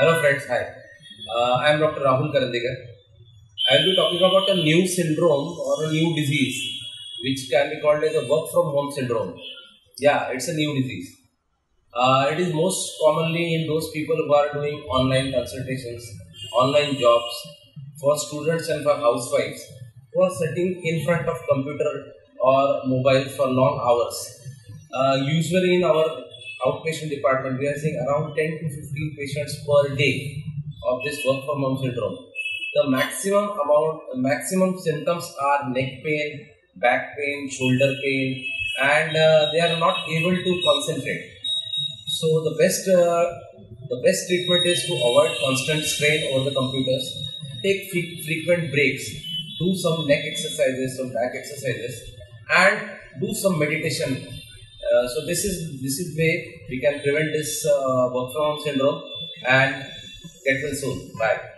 Hello friends, hi. Uh, I am Dr. Rahul Karandikar. I will be talking about a new syndrome or a new disease which can be called as a work from home syndrome. Yeah, it's a new disease. Uh, it is most commonly in those people who are doing online consultations, online jobs, for students and for housewives who are sitting in front of computer or mobile for long hours. Uh, usually in our outpatient department, we are seeing around 10 to 15 patients per day of this work from home syndrome. The maximum amount, the maximum symptoms are neck pain, back pain, shoulder pain, and uh, they are not able to concentrate. So the best, uh, the best treatment is to avoid constant strain over the computers. Take fre- frequent breaks. Do some neck exercises, some back exercises, and do some meditation. Uh, so this is this is way we can prevent this uh, work from home syndrome and get well soon. Bye.